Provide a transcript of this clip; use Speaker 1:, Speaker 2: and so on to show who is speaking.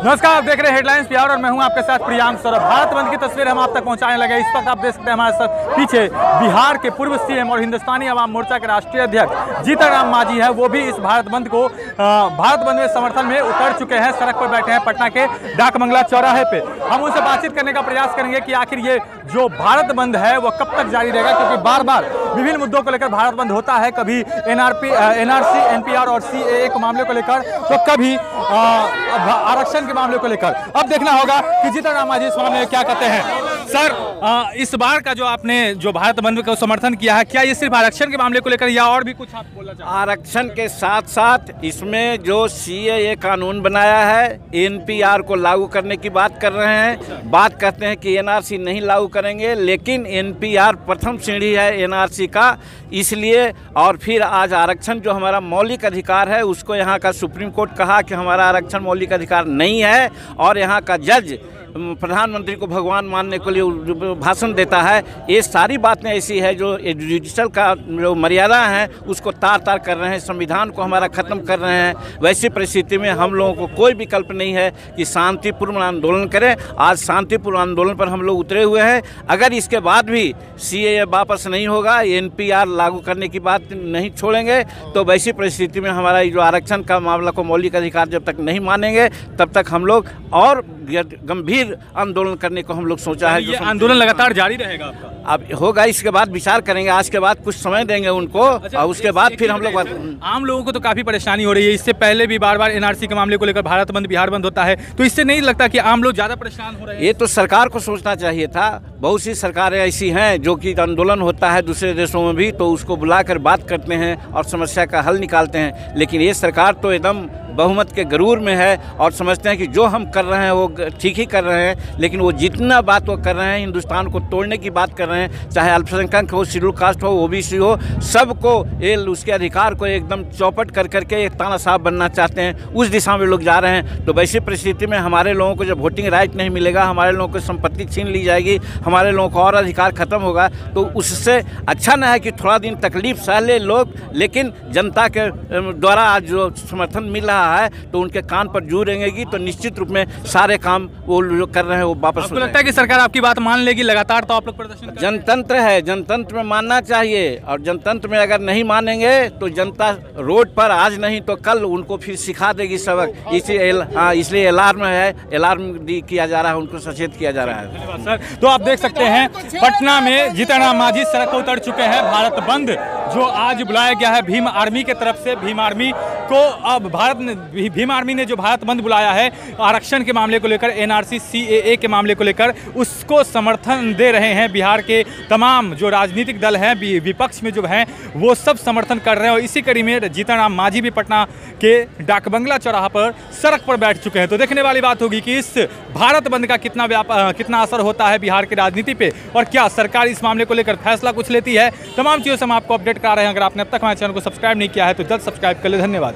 Speaker 1: नमस्कार, आप देख रहे हैं हेडलाइंस बिहार और मैं हूँ आपके साथ प्रियांक सौरभ भारत बंद की तस्वीर हम आप तक पहुँचाने लगे इस वक्त आप देख सकते हैं हमारे साथ पीछे बिहार के पूर्व सीएम और हिंदुस्तानी आवाम मोर्चा के राष्ट्रीय अध्यक्ष जीतन मांझी है। वो भी इस भारत बंद को भारत बंद में समर्थन में उतर चुके हैं, सड़क पर बैठे हैं पटना के डाक बंगला चौराहे पे। हम उनसे बातचीत करने का प्रयास करेंगे कि आखिर ये जो भारत बंद है, वो कब तक जारी रहेगा? क्योंकि बार बार विभिन्न मुद्दों को लेकर भारत बंद होता है। कभी एनआरपी एनआरसी एनपीआर और सीएए के मामले को लेकर तो कभी आरक्षण के मामले को लेकर। अब देखना होगा कि जीतन राम मांझी इस मामले में क्या कहते हैं। सर अ, इस बार का जो आपने जो भारत बंद का समर्थन किया है क्या ये सिर्फ़ आरक्षण के मामले को लेकर या और भी कुछ आप चाहते
Speaker 2: आरक्षण के साथ साथ इसमें जो सीएए कानून बनाया है एनपीआर को लागू करने की बात कर रहे हैं। बात कहते हैं कि एनआरसी नहीं लागू करेंगे लेकिन एनपीआर प्रथम श्रेणी है एनआरसी का इसलिए और फिर आज आरक्षण जो हमारा मौलिक अधिकार है उसको यहाँ का सुप्रीम कोर्ट कहा कि हमारा आरक्षण मौलिक अधिकार नहीं है और यहाँ का जज प्रधानमंत्री को भगवान मानने के लिए भाषण देता है, ये सारी बातें ऐसी है जो जुडिशल का जो मर्यादा है, उसको तार तार कर रहे हैं, संविधान को हमारा ख़त्म कर रहे हैं। वैसी परिस्थिति में हम लोगों को कोई विकल्प नहीं है कि शांतिपूर्ण आंदोलन करें। आज शांतिपूर्ण आंदोलन पर हम लोग उतरे हुए हैं। अगर इसके बाद भी सी वापस नहीं होगा एनपीआर लागू करने की बात नहीं छोड़ेंगे तो वैसी परिस्थिति में हमारा जो आरक्षण का मामला को मौलिक अधिकार जब तक नहीं मानेंगे, तब तक हम लोग और गंभीर आंदोलन करने को हम लोग सोचा है
Speaker 1: ये आंदोलन लगातार जारी रहेगा आपका?
Speaker 2: अब होगा इसके बाद विचार करेंगे आज के बाद कुछ समय देंगे उनको और उसके बाद फिर हम लोग
Speaker 1: आम लोगों को तो काफ़ी परेशानी हो रही है इससे पहले भी बार बार एनआरसी के मामले को लेकर भारत बंद बिहार बंद होता है तो इससे नहीं लगता कि आम लोग ज़्यादा परेशान हो रहे हैं?
Speaker 2: ये तो सरकार को सोचना चाहिए था बहुत सी सरकारें ऐसी हैं जो कि आंदोलन होता है दूसरे देशों में भी तो उसको बुलाकर बात करते हैं और समस्या का हल निकालते हैं लेकिन ये सरकार तो एकदम बहुमत के गरूर में है और समझते हैं कि जो हम कर रहे हैं वो ठीक ही कर रहे हैं, लेकिन वो जितना बात वो कर रहे हैं, हिंदुस्तान को तोड़ने की बात कर रहे हैं, चाहे अल्पसंख्यक हो, शेड्यूल कास्ट हो, ओबीसी हो, सबको ये उसके अधिकार को एकदम चौपट कर करके एक ताना साहब बनना चाहते हैं, उस दिशा में लोग जा रहे हैं। तो वैसी परिस्थिति में हमारे लोगों को जब वोटिंग राइट नहीं मिलेगा, हमारे लोगों को संपत्ति छीन ली जाएगी, हमारे लोगों को और अधिकार खत्म होगा तो उससे अच्छा ना है कि थोड़ा दिन तकलीफ़ सह ले लोग, लेकिन जनता के द्वारा आज जो समर्थन मिल रहा है तो उनके कान पर जू रहेंगी तो निश्चित रूप में सारे काम वो जो कर रहे हैं वो वापस
Speaker 1: आपको लगता है कि सरकार आपकी बात मान लेगी? लगातार तो आप लोग प्रदर्शन
Speaker 2: जनतंत्र है जनतंत्र में मानना चाहिए और जनतंत्र में अगर नहीं मानेंगे तो जनता रोड पर आज नहीं तो कल उनको फिर सिखा देगी सबक। इसलिए हाँ इसलिए अलार्म है अलार्म किया जा रहा है उनको सचेत किया जा रहा है।
Speaker 1: सर। तो आप देख सकते हैं पटना में जीतन मांझी सड़क उतर चुके हैं भारत बंद। जो आज बुलाया गया है भीम आर्मी के तरफ़ से। भीम आर्मी को अब भारत ने भी- भीम आर्मी ने जो भारत बंद बुलाया है, आरक्षण के मामले को लेकर, एनआरसी, सीएए के मामले को लेकर, उसको समर्थन दे रहे हैं बिहार के तमाम जो राजनीतिक दल हैं विपक्ष में जो हैं, वो सब समर्थन कर रहे हैं। और इसी कड़ी में जीतन राम मांझी भी पटना के डाकबंगला चौराहा पर सड़क पर बैठ चुके हैं। तो देखने वाली बात होगी कि इस भारत बंद का कितना कितना असर होता है बिहार की राजनीति पर और क्या सरकार इस मामले को लेकर फैसला कुछ लेती है, तमाम चीज़ों से हम आपको अपडेट करा रहे हैं। अगर आपने अब तक हमारे चैनल को सब्सक्राइब नहीं किया है तो जल्द सब्सक्राइब कर ले। धन्यवाद।